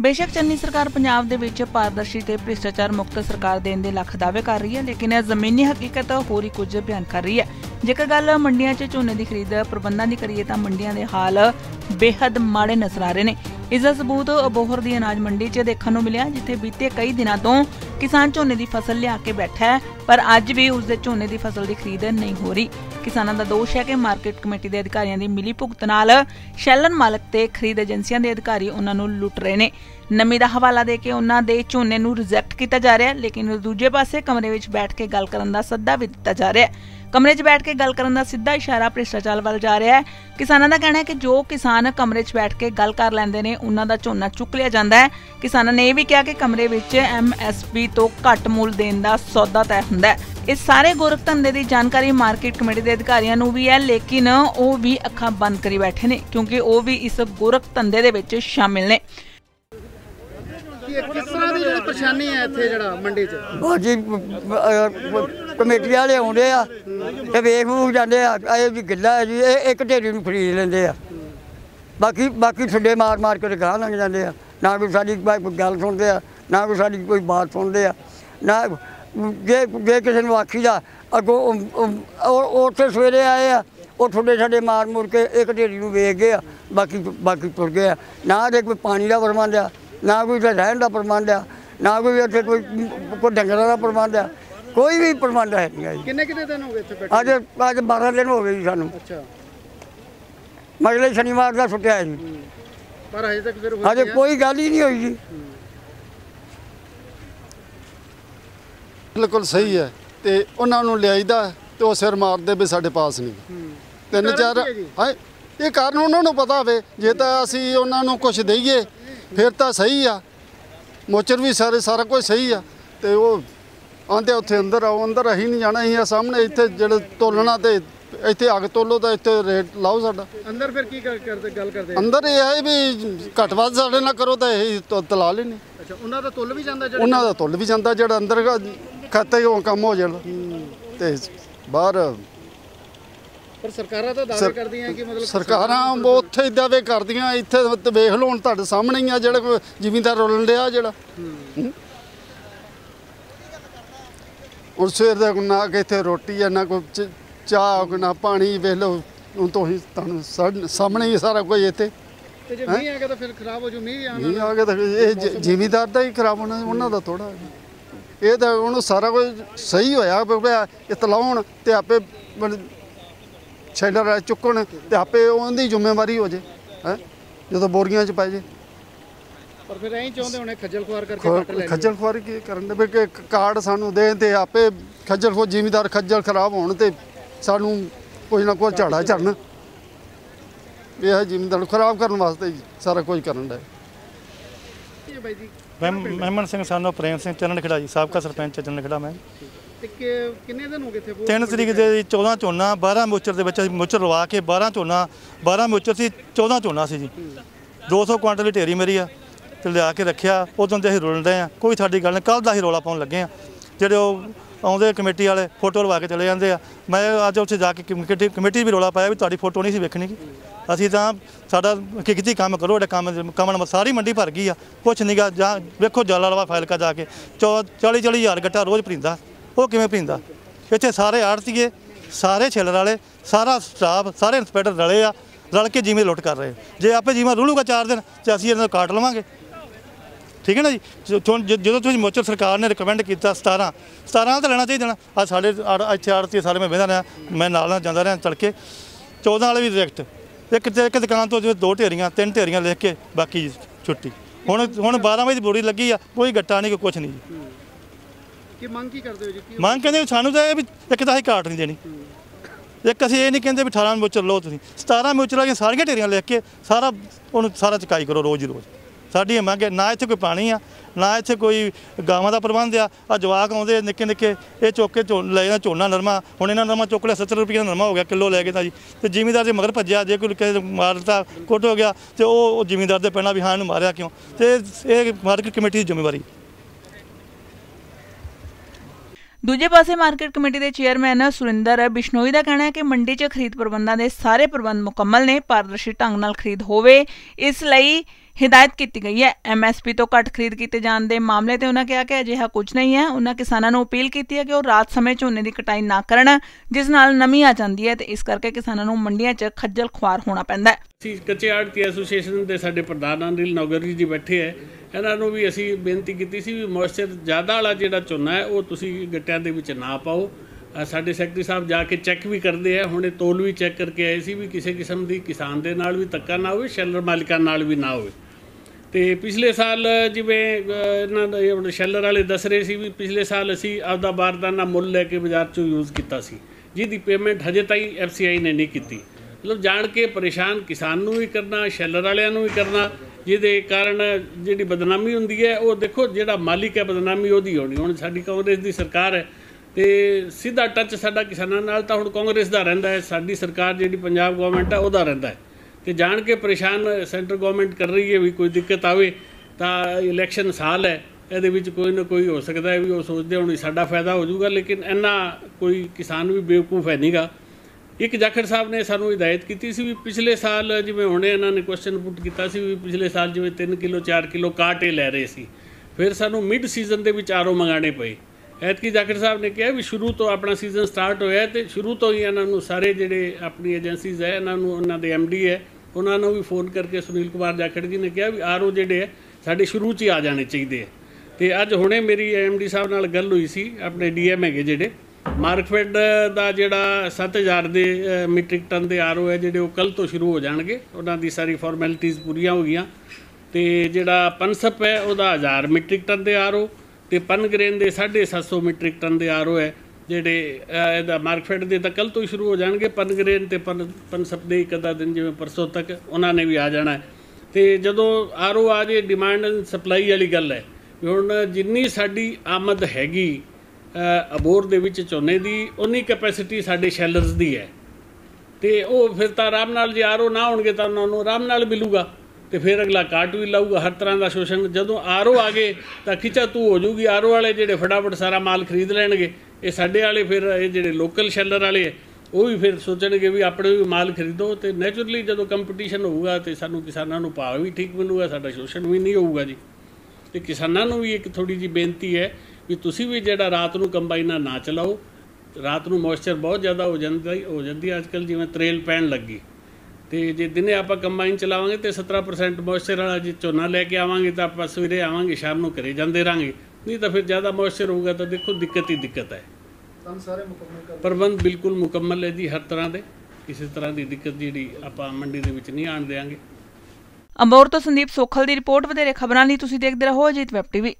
ਬੇਸ਼ੱਕ ਚੰਨੀ ਸਰਕਾਰ ਪੰਜਾਬ ਦੇ ਵਿੱਚ ਪਾਰਦਰਸ਼ੀ ਤੇ ਭ੍ਰਿਸ਼ਟਾਚਾਰ ਮੁਕਤ ਸਰਕਾਰ ਦੇਣ ਦੇ ਲੱਖ ਦਾਅਵੇ ਕਰ ਰਹੀ ਹੈ, ਲੇਕਿਨ ਇਹ ਜ਼ਮੀਨੀ ਹਕੀਕਤ ਹੋਰ ਹੀ ਕੁਝ ਬਿਆਨ ਕਰ ਰਹੀ ਹੈ। ਜੇਕਰ ਗੱਲ ਮੰਡੀਆਂ 'ਚ ਝੋਨੇ ਦੀ ਖਰੀਦ ਪ੍ਰਬੰਧਾਂ ਦੀ ਕਰੀਏ ਤਾਂ ਮੰਡੀਆਂ ਦੇ ਹਾਲ ਬੇਹੱਦ ਮਾੜੇ ਨਜ਼ਰ ਆ ਰਹੇ ਨੇ। ਇਸ ਦਾ ਸਬੂਤ ਅਬੋਹਰ ਦੀ ਅਨਾਜ ਮੰਡੀ 'ਚ ਦੇਖਣ ਨੂੰ ਮਿਲਿਆ, ਜਿੱਥੇ ਬੀਤੇ ਕਈ ਦਿਨਾਂ ਤੋਂ ਕਿਸਾਨ ਝੋਨੇ ਦੀ ਫਸਲ ਲਿਆ ਕੇ ਬੈਠਾ ਹੈ, ਪਰ ਅੱਜ ਵੀ ਉਸ ਦੇ ਝੋਨੇ ਦੀ ਫਸਲ ਦੀ ਖਰੀਦ ਨਹੀਂ ਹੋ ਰਹੀ। ਕਿਸਾਨਾਂ ਦਾ ਦੋਸ਼ ਹੈ ਕਿ ਮਾਰਕੀਟ ਕਮੇਟੀ ਦੇ ਅਧਿਕਾਰੀਆਂ ਦੀ ਮਿਲੀ ਭੁਗਤ ਨਾਲ ਸ਼ੈਲਨ ਮਾਲਕ ਤੇ ਖਰੀਦ ਏਜੰਸੀਆਂ ਦੇ ਅਧਿਕਾਰੀ ਉਹਨਾਂ ਨੂੰ ਲੁੱਟ ਰਹੇ ਨੇ। ਨਮੀ ਦਾ ਹਵਾਲਾ ਦੇ ਕੇ ਉਹਨਾਂ ਦੇ ਝੋਨੇ ਨੂੰ ਰਿਜੈਕਟ ਕੀਤਾ ਜਾ ਰਿਹਾ ਹੈ, ਲੇਕਿਨ ਦੂਜੇ ਪਾਸੇ ਕਮਰੇ ਵਿੱਚ ਬੈਠ ਕੇ ਗੱਲ ਕਰਨ ਦਾ ਸੱਦਾ ਵੀ ਦਿੱਤਾ ਜਾ ਰਿਹਾ ਹੈ। ਕਮਰੇ 'ਚ ਬੈਠ ਕੇ ਗੱਲ ਕਰਨ ਦਾ ਸਿੱਧਾ ਇਸ਼ਾਰਾ ਭ੍ਰਿਸ਼ਟਾਚਾਰ ਵੱਲ ਜਾ ਰਿਹਾ ਹੈ। ਕਿਸਾਨਾਂ ਦਾ ਕਹਿਣਾ ਹੈ ਕਿ ਜੋ ਕਿਸਾਨ ਕਮਰੇ 'ਚ ਬੈਠ ਕੇ ਗੱਲ ਕਰ ਲੈਂਦੇ ਨੇ, ਉਹਨਾਂ ਦਾ ਝੋਨਾ ਚੁੱਕ ਲਿਆ ਜਾਂਦਾ ਹੈ। ਕਿਸਾਨਾਂ ਨੇ ਇਹ ਵੀ ਕਿਹਾ ਕਿ ਕਮਰੇ ਵਿੱਚ ਐਮਐਸਪੀ ਤੋਂ ਘੱਟ ਮੁੱਲ ਦੇਣ ਦਾ ਸੌਦਾ ਤੈਅ ਹੁੰਦਾ ਹੈ। ਇਸ ਸਾਰੇ ਗੋਰਖ ਧੰਦੇ ਦੀ ਜਾਣਕਾਰੀ ਮਾਰਕੀਟ ਕਮੇਟੀ ਦੇ ਅਧਿਕਾਰੀਆਂ ਨੂੰ ਵੀ ਹੈ ਲੇਕਿਨ ਉਹ ਵੀ ਅੱਖਾਂ ਬੰਦ ਕਰੀ ਬੈਠੇ ਨੇ ਕਿਉਂਕਿ ਉਹ ਵੀ ਇਸ ਗੋਰਖ ਧੰਦੇ ਦੇ ਵਿੱਚ ਸ਼ਾਮਿਲ ਨੇ। ਕੀ ਇਹ ਕਿਸ ਤਰ੍ਹਾਂ ਦੀ ਜਿਹੜੀ ਪਰੇਸ਼ਾਨੀ ਹੈ ਇੱਥੇ ਜਿਹੜਾ ਮੰਡੀ 'ਚ? ਬਾਜੀ ਕਮੇਟੀ ਵਾਲੇ ਆਉਂਦੇ ਆ ਤੇ ਵੇਖ ਵੂਖ ਜਾਂਦੇ ਆ ਇਹ ਵੀ ਗਿੱਲਾ ਹੈ ਜੀ ਇਹ ਇੱਕ ਢੇਰੀ ਨੂੰ ਖਰੀਦ ਲੈਂਦੇ ਆ। ਬਾਕੀ ਬਾਕੀ ਛੱਡੇ ਮਾਰ ਮਾਰ ਕੇ ਗਾਹ ਲੰਘ ਜਾਂਦੇ ਆ। ਨਾ ਕੋਈ ਸਾਡੀ ਕੋਈ ਗੱਲ ਸੁਣਦੇ ਆ ਨਾ ਕੋਈ ਸਾਡੀ ਕੋਈ ਬਾਤ ਸੁਣਦੇ ਆ ਨਾ ਜੇ ਜੇ ਕਿਸੇ ਨੂੰ ਆਖੀ ਦਾ ਅੱਗੋਂ ਉੱਥੇ ਸਵੇਰੇ ਆਏ ਆ ਉਹ ਥੋੜੇ ਛੱਡੇ ਮਾਰ ਮੁਰ ਕੇ ਇੱਕ ਢੇਰੀ ਨੂੰ ਵੇਚ ਗਏ ਆ ਬਾਕੀ ਬਾਕੀ ਤੁਰ ਗਏ ਆ। ਨਾ ਦੇ ਕੋਈ ਪਾਣੀ ਦਾ ਪ੍ਰਬੰਧ ਆ ਨਾ ਕੋਈ ਰਹਿਣ ਦਾ ਪ੍ਰਬੰਧ ਆ ਨਾ ਕੋਈ ਇੱਥੇ ਕੋਈ ਕੋਈ ਡੰਗਰਾਂ ਦਾ ਪ੍ਰਬੰਧ ਆ ਕੋਈ ਵੀ ਪ੍ਰਬੰਧ ਹੈ ਨਹੀਂ ਜੀ। ਕਿੰਨੇ ਕਿੰਨੇ ਦਿਨ ਹੋ ਗਏ ਇੱਥੇ ਬੈਠੇ ਅੱਜ ਅੱਜ 12 ਦਿਨ ਹੋ ਗਏ ਜੀ ਸਾਨੂੰ। ਅੱਛਾ। ਮਗਲੇ ਸ਼ਨੀਵਾਰ ਦਾ ਛੁੱਟਿਆ ਜੀ। ਪਰ ਹਜੇ ਤੱਕ ਫਿਰ ਹੋਈ ਅਜੇ ਨਹੀਂ ਹੈ। ਕੋਈ ਗੱਲ ਹੀ ਨਹੀਂ ਹੋਈ ਜੀ। ਬਿਲਕੁਲ ਸਹੀ ਹੈ ਤੇ ਉਹਨਾਂ ਨੂੰ ਲਿਆਈਦਾ ਤੇ ਉਹ ਸਿਰ ਮਾਰਦੇ ਵੀ ਸਾਡੇ ਪਾਸ ਨਹੀਂ। ਤਿੰਨ ਚਾਰ ਹੈ ਇਹ ਕਾਰਨ ਉਹਨਾਂ ਨੂੰ ਪਤਾ ਹੋਵੇ ਜੇ ਤਾਂ ਅਸੀਂ ਉਹਨਾਂ ਨੂੰ ਕੁਝ ਦਈਏ ਫਿਰ ਤਾਂ ਸਹੀ ਆ। ਮੋਚਰ ਵੀ ਸਾਰੇ ਸਾਰਾ ਕੁਝ ਸਹੀ ਆ। ਤੇ ਉਹ ਆਂਦੇ ਉੱਥੇ ਅੰਦਰ ਆਓ ਅੰਦਰ ਅਸੀਂ ਨਹੀਂ ਜਾਣਾ ਅਸੀਂ ਆ ਸਾਹਮਣੇ ਇੱਥੇ ਜਿਹੜੇ ਤੋਲਣਾ ਤੇ ਇੱਥੇ ਅੱਗ ਤੋਲੋ ਤਾਂ ਇੱਥੇ ਰੇਟ ਲਾਓ ਸਾਡਾ। ਅੰਦਰ ਫਿਰ ਕੀ ਕਰ- ਕਰਦੇ ਗੱਲ ਕਰਦੇ? ਅੰਦਰ ਇਹ ਹੈ ਵੀ ਘੱਟ ਵੱਧ ਸਾਡੇ ਨਾਲ ਕਰੋ ਤਾਂ ਇਹ ਤਲਾ ਲੈਣੇ ਅੱਛਾ ਉਹਨਾਂ ਦਾ ਤੁੱਲ ਵੀ ਜਾਂਦਾ ਜਿਹੜਾ? ਉਹਨਾਂ ਦਾ ਤੁੱਲ ਵੀ ਜਾਂਦਾ ਜਿਹੜਾ ਅੰਦਰ ਖਾਤੇ ਉਹ ਕੰਮ ਹੋ ਜਾਣਾ। ਤੇ ਬਾਹਰ ਪਰ ਸਰਕਾਰਾਂ ਤਾਂ ਦਾਅਵੇ ਕਰਦੀਆਂ ਕਿ ਮਤਲਬ ਸਰਕਾਰਾਂ ਉੱਥੇ ਹੀ ਦਾਅਵੇ ਕਰਦੀਆਂ ਇੱਥੇ ਤੇ ਵੇਖ ਲਓ ਹੁਣ ਤੁਹਾਡੇ ਸਾਹਮਣੇ ਹੀ ਆ ਜਿਹੜਾ ਕੋਈ ਜ਼ਿਮੀਂਦਾਰ ਰੋਲਣ ਡਿਆ ਜਿਹੜਾ। ਹੁਣ ਸਵੇਰ ਦਾ ਨਾ ਕਿ ਇੱਥੇ ਰੋਟੀ ਹੈ ਨਾ ਕੋਈ ਚਾਹ ਨਾ ਪਾਣੀ ਵੇਖ ਲਓ ਹੁਣ ਤੁਸੀਂ ਤੁਹਾਨੂੰ ਸਾਹਮਣੇ ਹੀ ਸਾਰਾ ਕੁਝ ਇੱਥੇ। ਤੇ ਜੇ ਮੀਂਹ ਆ ਗਿਆ ਤਾਂ ਫਿਰ ਖਰਾਬ ਹੋ ਜੂ ਮੀਂਹ ਆ ਕੇ ਤਾਂ ਇਹ ਜ਼ਿਮੀਂਦਾਰ ਦਾ ਹੀ ਖਰਾਬ ਹੋਣਾ ਉਹਨਾਂ ਦਾ ਥੋੜਾ ਇਹ ਤਾਂ ਉਹਨੂੰ ਸਾਰਾ ਕੁਝ ਸਹੀ ਹੋਇਆ ਕਿਉਂਕਿ ਇਤਲਾਉਣ ਤੇ ਆਪੇ ਛੇਲਰ ਚੁੱਕਣ ਤੇ ਆਪੇ ਉਹਦੀ ਜ਼ਿੰਮੇਵਾਰੀ ਹੋ ਜੇ ਹੈ? ਜਦੋਂ ਬੋਰੀਆਂ 'ਚ ਪੈ ਜੇ। ਪਰ ਫਿਰ ਐਂ ਚਾਹੁੰਦੇ ਹੋਣੇ ਖੱਜਲ ਖੁਆਰ ਕਰਕੇ ਕੱਟ ਲੈਣੇ ਖੱਜਲ ਖੁਆਰੀ ਕੀ ਕਰਨ ਦੇ? ਵੀ ਕਾਰਡ ਸਾਨੂੰ ਦੇਣ ਤੇ ਆਪੇ ਖੱਜਲ ਖੋ ਜ਼ਿਮੀਂਦਾਰ ਖੱਜਲ ਖਰਾਬ ਹੋਣ ਤੇ ਸਾਨੂੰ ਕੋਈ ਨਾ ਕੋਈ ਝਾੜਾ ਝੜਨ। ਇਹ ਹੈ ਜ਼ਿਮੀਂਦਾਰ ਖਰਾਬ ਕਰਨ ਵਾਸਤੇ ਹੀ ਸਾਰਾ ਕੁਝ ਕਰਨ ਦਾ ਹੈ ਬਾਈ ਜੀ ਮਹਿਮਨ ਸਿੰਘ ਸਾਨੋ ਪ੍ਰੇਮ ਸਿੰਘ ਚੰਨ ਖੜਾ ਜੀ ਸਾਬਕਾ ਸਰਪੰਚ ਚੰਨ ਖੜਾ ਮੈਂ। ਤੇ ਕਿੰਨੇ ਦਿਨ ਹੋ ਗਏ ਇੱਥੇ 3 ਤਰੀਕ ਦੇ ਜੀ 14 ਝੋਨਾ 12 ਮੋਚਰ ਦੇ ਵਿੱਚ ਅਸੀਂ ਮੋਚਰ ਲਵਾ ਕੇ 12 ਝੋਨਾ 12 ਮੋਚਰ ਸੀ 14 ਝੋਨਾ ਸੀ ਜੀ। 200 ਕੁਆਂਟਲ ਦੀ ਢੇਰੀ ਮੇਰੀ ਆ ਤੇ ਲਿਆ ਕੇ ਰੱਖਿਆ ਉਦੋਂ ਦੇ ਅਸੀਂ ਰੁਲਦੇ ਆ। ਕੋਈ ਸਾਡੀ ਗੱਲ ਨਹੀਂ ਕੱਲ ਦਾ ਅਸੀਂ ਰੋਲਾ ਪਾਉਣ ਲੱਗੇ ਆ। ਜਿਹੜੇ ਉਹ ਆਉਂਦੇ ਕਮੇਟੀ ਵਾਲੇ ਫੋਟੋ ਲਵਾ ਕੇ ਚਲੇ ਜਾਂਦੇ ਆ। ਮੈਂ ਅੱਜ ਉੱਥੇ ਜਾ ਕੇ ਕਮੇਟੀ ਕਮੇਟੀ ਵੀ ਰੋਲਾ ਪਾਇਆ ਵੀ ਤੁਹਾਡੀ ਫੋਟੋ ਨਹੀਂ ਸੀ ਵੇਖਣੀ। ਅਸੀਂ ਤਾਂ ਸਾਡਾ ਹਕੀਕਤੀ ਕੰਮ ਕਰੋ ਜਿਹੜਾ ਕੰਮ ਕਮਣ ਸਾਰੀ ਮੰਡੀ ਭਰ ਗਈ ਆ। ਕੁਛ ਨਹੀਂਗਾ ਜਾਂ ਵੇਖੋ ਜਲਾਲਵਾ ਫਾਈਲ ਕਾ ਜਾ ਕੇ। 40 40 ਹਜ਼ਾਰ ਗੱਟਾ ਰੋਜ਼ ਭਰੀਂਦਾ। ਉਹ ਕਿਵੇਂ ਭਰੀਂਦਾ? ਇੱਥੇ ਸਾਰੇ ਆੜਤੀਏ, ਸਾਰੇ ਛਿੱਲਰ ਵਾਲੇ, ਸਾਰਾ ਸਟਾਫ ਸਾਰੇ ਇੰਸਪੈਕਟਰ ਰਲੇ ਆ, ਰਲ ਕੇ ਜਿਵੇਂ ਲੁੱਟ ਕਰ ਰਹੇ। ਜੇ ਆਪੇ ਜਿਵੇਂ ਰੁਲੂਗਾ ਚਾਰ ਦਿਨ, ਤੇ ਅਸੀਂ ਇਹਨਾਂ ਨੂੰ ਕਾਟ ਲਵਾਂਗੇ। ਠੀਕ ਹੈ ਨਾ ਜੀ? ਜ- ਜਦੋਂ ਤੁਸੀਂ ਮੋਚਰ ਸਰਕਾਰ ਨੇ ਰਿਕਮੈਂਡ ਕੀਤਾ 17 17 ਤਾਂ ਲੈਣਾ ਚਾਹੀਦਾ ਨਾ। ਆ ਸਾਡੇ ਆੜ- ਇੱਥੇ ਆੜਤੀ ਸਾਰੇ ਮੈਂ ਵੇਂਦਾ ਰਿਹਾ, ਮੈਂ ਨਾਲ ਨਾਲ ਜਾਂਦਾ ਰਿਹਾ ਤੜਕੇ 14 ਵਾਲੇ ਵੀ ਰਿਜੈਕਟ ਇੱਕ ਤੇ ਇੱਕ ਦੁਕਾਨ ਤੋਂ ਜਿਵੇਂ ਦੋ ਢੇਰੀਆਂ ਤਿੰਨ ਢੇਰੀਆਂ ਲਿਖ ਕੇ ਬਾਕੀ ਛੁੱਟੀ। ਹੁਣ ਹੁਣ 12 ਵਜੇ ਦੀ ਬੋਰੀ ਲੱਗੀ ਆ ਕੋਈ ਗੱਟਾ ਨਹੀਂ ਕੋਈ ਕੁਛ ਨਹੀਂ ਜੀ। ਕੀ ਮੰਗ ਕੀ ਕਰਦੇ ਹੋ ਜੀ? ਮੰਗ ਕਹਿੰਦੇ ਸਾਨੂੰ ਤਾਂ ਇਹ ਵੀ ਇੱਕ ਤਾਂ ਅਸੀਂ ਕਾਟ ਨਹੀਂ ਦੇਣੀ। ਇੱਕ ਅਸੀਂ ਇਹ ਨਹੀਂ ਕਹਿੰਦੇ ਵੀ 18 ਮੋਚਰ ਲਓ ਤੁਸੀਂ। 17 ਮੋਚਰ ਵਾਲੀਆਂ ਸਾਰੀਆਂ ਢੇਰੀਆਂ ਲਿਖ ਕੇ ਸਾਰਾ ਉਹਨੂੰ ਸਾਰਾ ਚਕਾਈ ਕਰੋ ਰੋਜ਼ ਹੀ ਰੋਜ਼। ਸਾਡੀ ਇਹ ਮੰਗ ਹੈ ਨਾ ਇੱਥੇ ਕੋਈ ਪਾਣੀ ਆ, ਨਾ ਇੱਥੇ ਕੋਈ ਗਾਵਾਂ ਦਾ ਪ੍ਰਬੰਧ ਆ। ਆ ਜਵਾਕ ਆਉਂਦੇ ਨਿੱਕੇ ਨਿੱਕੇ, ਇਹ ਚੁੱਕ ਕੇ ਲੈ ਜਾਂ ਝੋਨਾ ਨਰਮਾ। ਹੁਣ ਇਹਨਾਂ ਨਰਮਾ ਚੁੱਕ ਲਿਆ 70 ਰੁਪਏ ਦਾ ਨਰਮਾ ਹੋ ਗਿਆ, ਕਿਲੋ ਲੈ ਕੇ ਤਾਂ ਜੀ। ਤੇ ਜ਼ਿਮੀਦਾਰ ਦੇ ਮਗਰ ਭੱਜਿਆ, ਜੇ ਕੋਈ ਕਿਸੇ ਨੂੰ ਮਾਰਤਾ ਕੁੱਟ ਹੋ ਗਿਆ, ਤੇ ਉਹ ਜ਼ਿਮੀਦਾਰ ਦੇ ਪੈਣਾ ਵੀ ਹਾਂ ਇਹਨੂੰ ਮਾਰਿਆ ਕਿਉਂ? ਤੇ ਇਹ ਮਾਰਕੀਟ ਕਮੇਟੀ ਦੀ ਜ਼ਿੰਮੇਵਾਰੀ। ਦੂਜੇ ਪਾਸੇ ਮਾਰਕੀਟ ਕਮੇਟੀ ਦੇ ਚੇਅਰਮੈਨ ਸੁਰਿੰਦਰ ਬਿਸ਼ਨੋਈ ਦਾ ਕਹਿਣਾ ਹੈ ਕਿ ਮੰਡੀ 'ਚ ਖਰੀਦ ਪ੍ਰਬੰਧਾਂ ਦੇ ਸਾਰੇ ਪ੍ਰਬੰਧ ਮੁਕੰਮਲ ਨੇ, ਪਾਰਦਰਸ਼ੀ ਢੰਗ ਨਾਲ ਖਰੀਦ ਹੋਵੇ। ਇਸ ਲਈ ਹਿਦਾਇਤ ਕੀਤੀ ਗਈ ਹੈ। ਐਮਐਸਪੀ ਤੋਂ ਘੱਟ ਖਰੀਦ ਕੀਤੇ ਜਾਣ ਦੇ ਮਾਮਲੇ ਤੇ ਉਹਨਾਂ ਕਿਹਾ ਕਿ ਅਜਿਹਾ ਕੁਝ ਨਹੀਂ ਹੈ। ਉਹਨਾਂ ਕਿਸਾਨਾਂ ਨੂੰ ਅਪੀਲ ਕੀਤੀ ਹੈ ਕਿ ਉਹ ਰਾਤ ਸਮੇਂ ਝੋਨੇ ਦੀ ਕਟਾਈ ਨਾ ਕਰਨ, ਜਿਸ ਨਾਲ ਨਮੀ ਆ ਜਾਂਦੀ ਹੈ ਤੇ ਇਸ ਕਰਕੇ ਕਿਸਾਨਾਂ ਨੂੰ ਮੰਡੀਆਂ 'ਚ ਖੱਜਲ ਖੁਆਰ ਹੋਣਾ ਪੈਂਦਾ ਹੈ। ਅਸੀਂ ਕੱਚੇ ਆੜਤੀ ਐਸੋਸੀਏਸ਼ਨ ਦੇ ਸਾਡੇ ਪ੍ਰਧਾਨ ਅਨਿਲ ਨੌਗਰੀ ਜੀ ਬੈਠੇ ਹੈ। ਇਹਨਾਂ ਨੂੰ ਵੀ ਅਸੀਂ ਬੇਨਤੀ ਕੀਤੀ ਸੀ ਵੀ ਮੋਇਸਚਰ ਜ਼ਿਆਦਾ ਵਾਲਾ ਜਿਹੜਾ ਝੋਨਾ ਹੈ, ਉਹ ਤੁਸੀਂ ਗੱਟਿਆਂ ਦੇ ਵਿੱਚ ਨਾ ਪਾਓ। ਸਾਡੇ ਸੈਕਟਰੀ ਸਾਹਿਬ ਜਾ ਕੇ ਚੈੱਕ ਵੀ ਕਰਦੇ ਆ ਹੁਣੇ ਤੋਲ ਵੀ ਚੈੱਕ ਕਰਕੇ ਆਏ ਸੀ ਵੀ ਕਿਸੇ ਕਿਸਮ ਦੀ ਕਿਸਾਨ ਦੇ ਨਾਲ ਵੀ ਧੱਕਾ ਨਾ ਹੋਵੇ, ਸ਼ੈਲਰ ਮਾਲਿਕਾਂ ਨਾਲ ਵੀ ਨਾ ਹੋਵੇ। ਤੇ ਪਿਛਲੇ ਸਾਲ ਜਿਵੇਂ ਇਹਨਾਂ ਦਾ ਇਹ ਸ਼ੈਲਰ ਵਾਲੇ ਦੱਸ ਰਹੇ ਸੀ ਵੀ ਪਿਛਲੇ ਸਾਲ ਅਸੀਂ ਆਪਦਾ ਬਾਰਦਾਨਾ ਮੁੱਲ ਲੈ ਕੇ ਬਾਜ਼ਾਰ ਚੋਂ ਯੂਜ਼ ਕੀਤਾ ਸੀ। ਜਿਹਦੀ ਪੇਮੈਂਟ ਹਜੇ ਤਾਈਂ ਐਫਸੀਆਈ ਨੇ ਨਹੀਂ ਕੀਤੀ। ਮਤਲਬ ਜਾਣ ਕੇ ਪਰੇਸ਼ਾਨ ਕਿਸਾਨ ਨੂੰ ਵੀ ਕਰਨਾ ਸ਼ੈਲਰ ਵਾਲਿਆਂ ਨੂੰ ਵੀ ਕਰਨਾ, ਜਿਹਦੇ ਕਾਰਨ ਜਿਹੜੀ ਬਦਨਾਮੀ ਹੁੰਦੀ ਹੈ, ਉਹ ਦੇਖੋ ਜਿਹੜਾ ਮਾਲਿਕ ਹੈ ਬਦਨਾਮੀ ਉਹਦੀ ਹੋਣੀ। ਹੁਣ ਸਾਡੀ ਕਾਂਗਰਸ ਦੀ ਸਰਕਾਰ ਹੈ ਤੇ ਸਿੱਧਾ ਟੱਚ ਸਾਡਾ ਕਿਸਾਨਾਂ ਨਾਲ ਤਾਂ ਹੁਣ ਕਾਂਗਰਸ ਦਾ ਰਹਿੰਦਾ ਹੈ। ਸਾਡੀ ਸਰਕਾਰ ਜਿਹੜੀ ਪੰਜਾਬ ਗਵਰਨਮੈਂਟ ਹੈ, ਉਹਦਾ ਰਹਿੰਦਾ ਹੈ। ਕਿ ਜਾਣ ਕੇ ਪਰੇਸ਼ਾਨ ਸੈਂਟਰ ਗਵਰਨਮੈਂਟ ਕਰ ਰਹੀ ਹੈ ਵੀ ਕੋਈ ਦਿੱਕਤ ਆਵੇ ਤਾਂ ਇਲੈਕਸ਼ਨ ਸਾਲ ਹੈ, ਇਹਦੇ ਵਿੱਚ ਕੋਈ ਨਾ ਕੋਈ ਹੋ ਸਕਦਾ ਹੈ ਵੀ ਉਹ ਸੋਚਦੇ ਹੁਣ ਸਾਡਾ ਫਾਇਦਾ ਹੋ ਜਾਊਗਾ, ਲੇਕਿਨ ਇੰਨਾ ਕੋਈ ਕਿਸਾਨ ਵੀ ਬੇਵਕੂਫ ਹੈ ਨਹੀਂਗਾ ਇੱਕ ਜਾਖੜ ਸਾਹਿਬ ਨੇ ਸਾਨੂੰ ਹਦਾਇਤ ਕੀਤੀ ਸੀ ਵੀ ਪਿਛਲੇ ਸਾਲ ਜਿਵੇਂ ਹੁਣੇ ਇਹਨਾਂ ਨੇ ਕੁਐਸਚਨ ਪੁੱਟ ਕੀਤਾ ਸੀ ਵੀ ਪਿਛਲੇ ਸਾਲ ਜਿਵੇਂ 3 ਕਿਲੋ 4 ਕਿਲੋ ਕਾਟੇ ਲੈ ਰਹੇ ਸੀ। ਫਿਰ ਸਾਨੂੰ ਮਿਡ ਸੀਜ਼ਨ ਦੇ ਵਿੱਚ ਆਰੋ ਮੰਗਾਣੇ ਪਏ। ਐਤਕੀ ਜਾਖੜ ਸਾਹਿਬ ਨੇ ਕਿਹਾ ਵੀ ਸ਼ੁਰੂ ਤੋਂ ਆਪਣਾ ਸੀਜ਼ਨ ਸਟਾਰਟ ਹੋਇਆ ਤੇ ਸ਼ੁਰੂ ਤੋਂ ਹੀ ਇਹਨਾਂ ਨੂੰ ਸਾਰੇ ਜਿਹੜੇ ਆਪਣੀ ਏਜੰਸੀਜ਼ ਹੈ ਇਹਨਾਂ ਨੂੰ ਉਹਨਾਂ ਦੇ ਐਮਡੀ ਹੈ ਉਹਨਾਂ ਨੂੰ ਵੀ ਫੋਨ ਕਰਕੇ ਸੁਨੀਲ ਕੁਮਾਰ ਜਾਖੜ ਜੀ ਨੇ ਕਿਹਾ ਵੀ ਆਰਓ ਜਿਹੜੇ ਹੈ ਸਾਡੇ ਸ਼ੁਰੂ 'ਚ ਹੀ ਆ ਜਾਣੇ ਚਾਹੀਦੇ ਹੈ। ਤੇ ਅੱਜ ਹੁਣੇ ਮੇਰੀ ਐਮਡੀ ਸਾਹਿਬ ਨਾਲ ਗੱਲ ਹੋਈ ਸੀ ਆਪਣੇ ਡੀਐਮ ਹੈਗੇ ਜਿਹੜੇ ਮਾਰਕਫੈਡ ਦਾ ਜਿਹੜਾ 7000 ਦੇ ਅ, ਮੀਟ੍ਰਿਕ ਟਨ ਦੇ ਆਰਓ ਹੈ ਜਿਹੜੇ ਉਹ ਕੱਲ ਤੋਂ ਸ਼ੁਰੂ ਹੋ ਜਾਣਗੇ ਉਹਨਾਂ ਦੀ ਸਾਰੀ ਫਾਰਮੈਲਿਟੀਆਂ ਪੂਰੀਆਂ ਹੋ ਗਈਆਂ। ਤੇ ਜਿਹੜਾ ਪਨਸਪ ਹੈ ਉਹਦਾ 1000 ਮੀਟ੍ਰਿਕ ਟਨ ਦੇ ਆਰਓ ਤੇ ਪਨਗ੍ਰੇਨ ਦੇ 750 ਮੀਟ੍ਰਿਕ ਟਨ ਦੇ ਆਰਓ ਹੈ, ਜਿਹੜੇ ਇਹਦਾ ਮਾਰਕਫੈਡ ਦੇ ਤਾਂ ਕੱਲ ਤੋਂ ਹੀ ਸ਼ੁਰੂ ਹੋ ਜਾਣਗੇ ਪਨਗ੍ਰੇਨ ਤੇ ਪਨ, ਪਨਸਪ ਦੇ ਇੱਕ ਅੱਧਾ ਦਿਨ ਜਿਵੇਂ ਪਰਸੋਂ ਤੱਕ ਉਹਨਾਂ ਨੇ ਵੀ ਆ ਜਾਣਾ ਹੈ। ਤੇ ਜਦੋਂ ਆਰਓ ਆ ਜੇ ਡਿਮਾਂਡ ਐਂਡ ਸਪਲਾਈ ਵਾਲੀ ਗੱਲ ਹੈ, ਵੀ ਹੁਣ ਜਿੰਨੀ ਸਾਡੀ ਆਮਦ ਹੈਗੀ ਅਬੋਰ ਦੇ ਵਿੱਚ ਝੋਨੇ ਦੀ ਉਨੀ ਕੈਪੈਸਿਟੀ ਸਾਡੇ ਸ਼ੈਲਰਸ ਦੀ ਹੈ। ਤੇ ਉਹ ਫਿਰ ਤਾਂ ਆਰਾਮ ਨਾਲ ਜੇ ਆਰਓ ਨਾ ਹੋਣਗੇ ਤਾਂ ਉਹਨਾਂ ਨੂੰ ਆਰਾਮ ਨਾਲ ਮਿਲੂਗਾ। ਤੇ ਫਿਰ ਅਗਲਾ ਕਾਟ ਵੀ ਲਾਊਗਾ ਹਰ ਤਰ੍ਹਾਂ ਦਾ ਸ਼ੋਸ਼ਣ। ਜਦੋਂ ਆਰਓ ਆ ਗਏ ਤਾਂ ਖਿੱਚਾ ਤੂੰ ਹੋ ਜੂਗੀ ਆਰਓ ਵਾਲੇ ਜਿਹੜੇ ਫਟਾਫਟ ਸਾਰਾ ਮਾਲ ਖਰੀਦ ਲੈਣਗੇ। ਇਹ ਸਾਡੇ ਵਾਲੇ ਫਿਰ ਇਹ ਜਿਹੜੇ ਲੋਕਲ ਸ਼ੈਲਰ ਵਾਲੇ ਹੈ, ਉਹ ਵੀ ਫਿਰ ਸੋਚਣਗੇ ਵੀ ਆਪਣੇ ਵੀ ਮਾਲ ਖਰੀਦੋ ਤੇ ਨੇਚਰਲੀ ਜਦੋਂ ਕੰਪੀਟੀਸ਼ਨ ਹੋਊਗਾ ਤੇ ਸਾਨੂੰ ਕਿਸਾਨਾਂ ਨੂੰ ਭਾਅ ਵੀ ਠੀਕ ਮਿਲੂਗਾ ਸਾਡਾ ਸ਼ੋਸ਼ਣ ਵੀ ਨਹੀਂ ਹੋਊਗਾ ਜੀ। ਤੇ ਕਿਸਾਨਾਂ ਨੂੰ ਵੀ ਇੱਕ ਥੋੜੀ ਜੀ ਬੇਨਤੀ ਹੈ ਵੀ ਤੁਸੀਂ ਵੀ ਜਿਹੜਾ ਰਾਤ ਨੂੰ ਕੰਬਾਈਨਾਂ ਨਾ ਚਲਾਓ। ਰਾਤ ਨੂੰ ਮੋਇਸਚਰ ਬਹੁਤ ਜ਼ਿਆਦਾ ਹੋ ਜਾਂਦਾ ਹੋ ਜਾਂਦੀ ਅੱਜ ਅੱਜਕੱਲ ਜਿਵੇਂ ਤਰੇਲ ਪੈਣ ਲੱਗੀ ਤੇ ਜੇ ਦਿਨੇ ਆਪਾਂ ਕੰਬਾਈਨ ਚਲਾਵਾਂਗੇ ਤੇ 17% ਮੋਇਸਚਰ ਵਾਲਾ ਜੇ ਝੋਨਾ ਲੈ ਕੇ ਆਵਾਂਗੇ ਤਾਂ ਆਪਾਂ ਸਵੇਰੇ ਆਵਾਂਗੇ ਸ਼ਾਮ ਨੂੰ ਘਰੇ ਜਾਂਦੇ ਰਾਂਗੇ। ਨਹੀਂ ਤਾਂ ਫਿਰ ਜ਼ਿਆਦਾ ਮੋਇਸਚਰ ਹੋਊਗਾ ਤਾਂ ਦੇਖੋ ਦਿੱਕਤ ਹੀ ਦਿੱਕਤ ਹੈ। ਪ੍ਰਬੰਧ ਬਿਲਕੁਲ ਮੁਕੰਮਲ ਹੈ ਜੀ ਹਰ ਤਰ੍ਹਾਂ ਦੇ। ਕਿਸੇ ਤਰ੍ਹਾਂ ਦੀ ਦਿੱਕਤ ਜਿਹੜੀ ਆਪਾਂ ਮੰਡੀ ਦੇ ਵਿੱਚ ਨਹੀਂ ਆਣ ਦੇਵਾਂਗੇ ਅਮੋਰ ਤੋਂ ਸੰਦੀਪ ਸੋਖਲ ਦੀ ਰਿਪੋਰਟ ਵਧੇਰੇ ਖਬਰਾਂ ਲਈ ਤੁਸੀਂ ਦੇਖਦੇ ਰਹੋ ਅਜੀਤ ਵੈਬ ਟੀਵੀ।